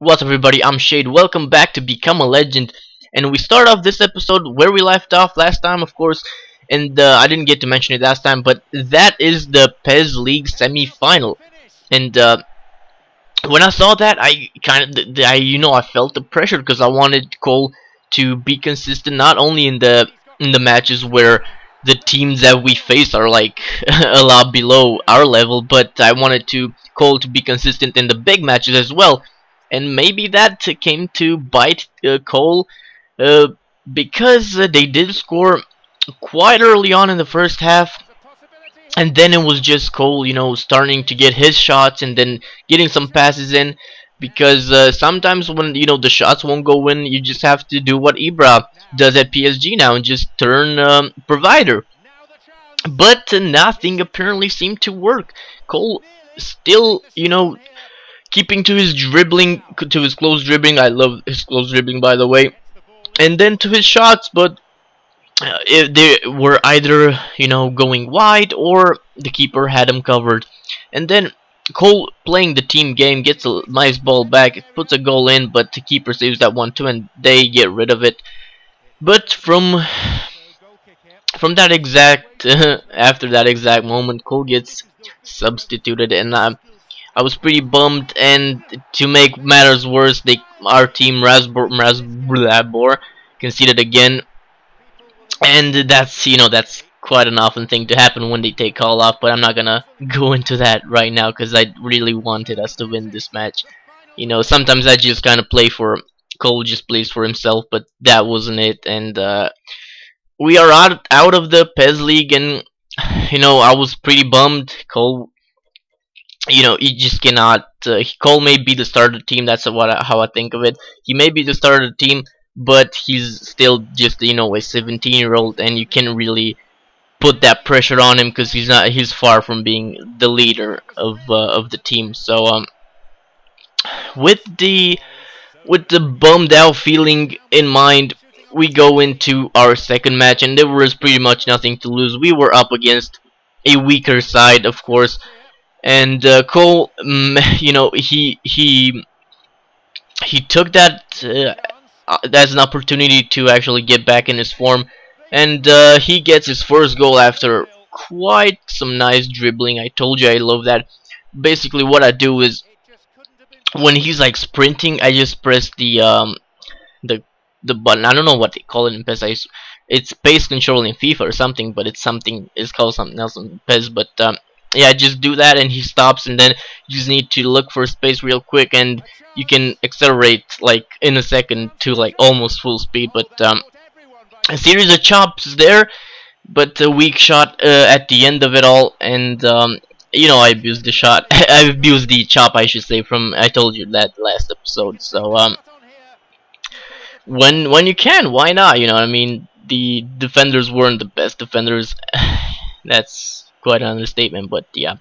What's up everybody, I'm Shade, welcome back to Become a Legend. And we start off this episode where we left off last time of course. And uh, I didn't get to mention it last time but that is the PES League semi-final. And uh, when I saw that I kind of, I you know I felt the pressure because I wanted Cole to be consistent not only in the in the matches where the teams that we face are like a lot below our level but I wanted to Cole to be consistent in the big matches as well and maybe that came to bite uh, Cole uh, because uh, they did score quite early on in the first half. And then it was just Cole you know starting to get his shots and then getting some passes in. Because uh, sometimes when you know the shots won't go in you just have to do what Ibra does at PSG now and just turn um, provider. But nothing apparently seemed to work. Cole still you know keeping to his dribbling to his close dribbling. I love his close dribbling by the way. And then to his shots but uh, they were either you know going wide or the keeper had him covered. And then Cole playing the team game gets a nice ball back puts a goal in but the keeper saves that one too and they get rid of it. But from from that exact after that exact moment Cole gets substituted and uh, I was pretty bummed and to make matters worse they our team Rasbor Rasbor conceded again. And that's you know that's quite an often thing to happen when they take Cole off but I'm not gonna go into that right now because I really wanted us to win this match. You know sometimes I just kind of play for Cole just plays for himself but that wasn't it and uh, we are out out of the PES League and you know I was pretty bummed. Cole you know he just cannot uh, Cole may be the starter team that's what I, how I think of it. He may be the starter team but he's still just you know a 17 year old and you can't really put that pressure on him because he's not he's far from being the leader of uh, of the team. So um with the with the bummed out feeling in mind we go into our second match and there was pretty much nothing to lose. We were up against a weaker side of course and uh, Cole mm, you know he he he took that uh, as an opportunity to actually get back in his form. And uh, he gets his first goal after quite some nice dribbling. I told you I love that. Basically what I do is when he's like sprinting I just press the um the the button. I don't know what they call it in PES. It's pace control in FIFA or something but it's something it's called something else in PES but um, yeah just do that and he stops and then you just need to look for space real quick and you can accelerate like in a second to like almost full speed but um, a series of chops there but a weak shot uh, at the end of it all and um, you know I abused the shot. I abused the chop I should say from I told you that last episode so um when when you can why not you know I mean? The defenders weren't the best defenders. That's quite an understatement, but yeah.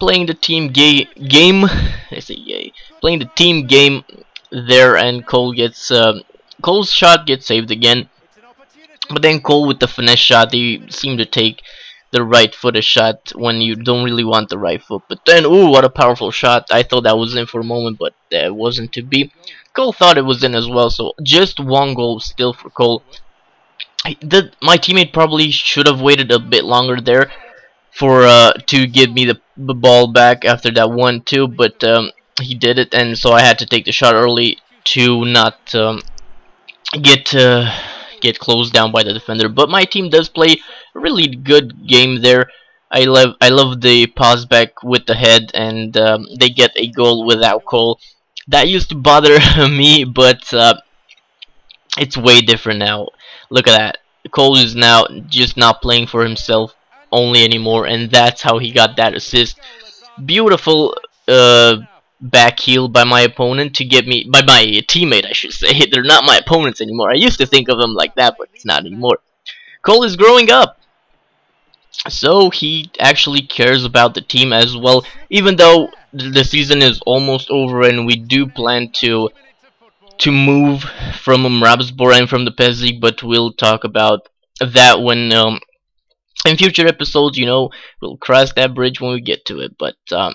Playing the team ga game, I say yay. Playing the team game there, and Cole gets um, Cole's shot gets saved again. But then Cole with the finesse shot, they seem to take the right footed shot when you don't really want the right foot. But then, ooh, what a powerful shot! I thought that was in for a moment, but that wasn't to be. Cole thought it was in as well, so just one goal still for Cole the, my teammate probably should have waited a bit longer there for uh, to give me the, the ball back after that one too but um, he did it and so I had to take the shot early to not um, get uh, get closed down by the defender. But my team does play a really good game there. I love I love the pass back with the head and um, they get a goal without Cole that used to bother me but uh, it's way different now Look at that. Cole is now just not playing for himself only anymore, and that's how he got that assist. Beautiful uh, back heel by my opponent to get me by my teammate, I should say. They're not my opponents anymore. I used to think of them like that, but it's not anymore. Cole is growing up. So he actually cares about the team as well, even though the season is almost over and we do plan to to move from Mrabsbor and from the League, but we'll talk about that when um, in future episodes, you know, we'll cross that bridge when we get to it. But um,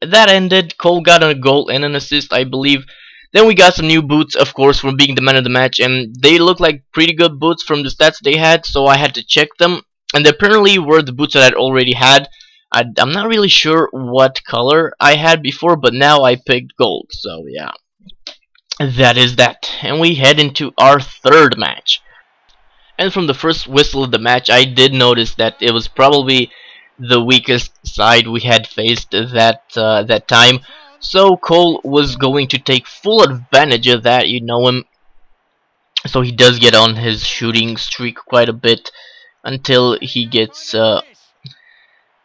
that ended. Cole got a goal and an assist, I believe. Then we got some new boots, of course, from being the man of the match, and they look like pretty good boots from the stats they had, so I had to check them. And they apparently were the boots that I already had. I, am not really sure what color I had before, but now I picked gold, so yeah. That is that. And we head into our third match. And from the first whistle of the match, I did notice that it was probably the weakest side we had faced that uh, that time. So Cole was going to take full advantage of that, you know him. So he does get on his shooting streak quite a bit until he gets uh,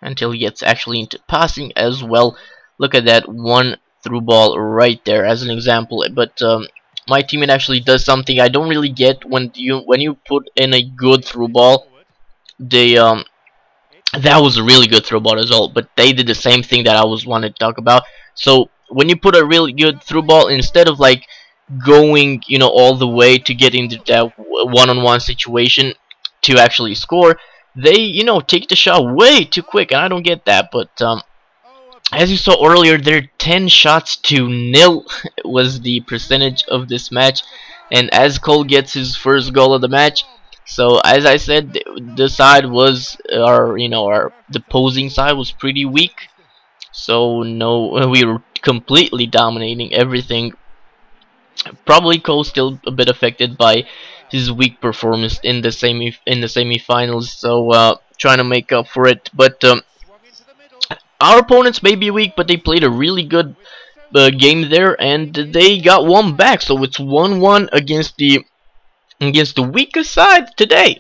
until he gets actually into passing as well. Look at that one through ball right there as an example. But um, my teammate actually does something I don't really get when you when you put in a good through ball. They um that was a really good throw ball as well. But they did the same thing that I was wanting to talk about. So when you put a really good through ball instead of like going you know all the way to get into that one-on-one -on -one situation to actually score they you know take the shot way too quick and I don't get that but um, as you saw earlier there 10 shots to nil was the percentage of this match and as Cole gets his first goal of the match so as I said the side was our you know our the posing side was pretty weak so no we were completely dominating everything probably Cole still a bit affected by his weak performance in the semi in the semifinals. So uh, trying to make up for it. But um, our opponents may be weak, but they played a really good uh, game there, and they got one back. So it's one-one against the against the weakest side today.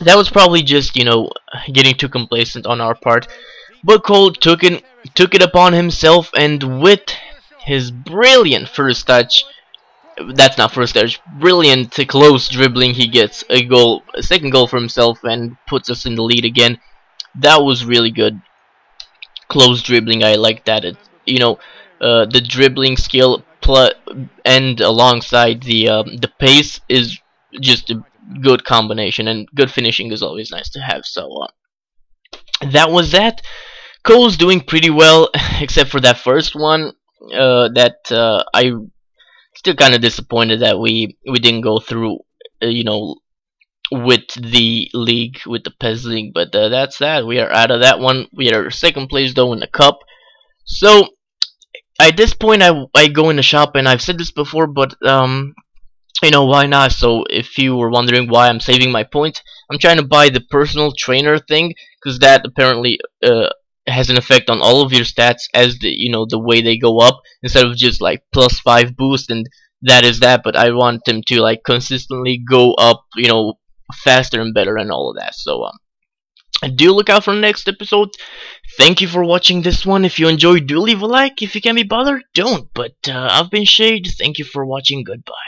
That was probably just you know getting too complacent on our part. But Cole took it took it upon himself, and with his brilliant first touch that's not first touch. Brilliant close dribbling. He gets a goal, a second goal for himself, and puts us in the lead again. That was really good. Close dribbling. I like that. It, you know, uh, the dribbling skill plus and alongside the um, the pace is just a good combination, and good finishing is always nice to have. So uh, that was that. Cole's doing pretty well, except for that first one. Uh, that uh, I still kind of disappointed that we we didn't go through, uh, you know, with the league with the PES league. But uh, that's that. We are out of that one. We are second place though in the cup. So at this point, I I go in the shop and I've said this before, but um, you know why not? So if you were wondering why I'm saving my points, I'm trying to buy the personal trainer thing because that apparently uh has an effect on all of your stats as the you know the way they go up instead of just like plus five boost and that is that but I want them to like consistently go up you know faster and better and all of that. So um do look out for the next episode. Thank you for watching this one. If you enjoyed do leave a like. If you can be bothered don't. But uh, I've been Shade. Thank you for watching. Goodbye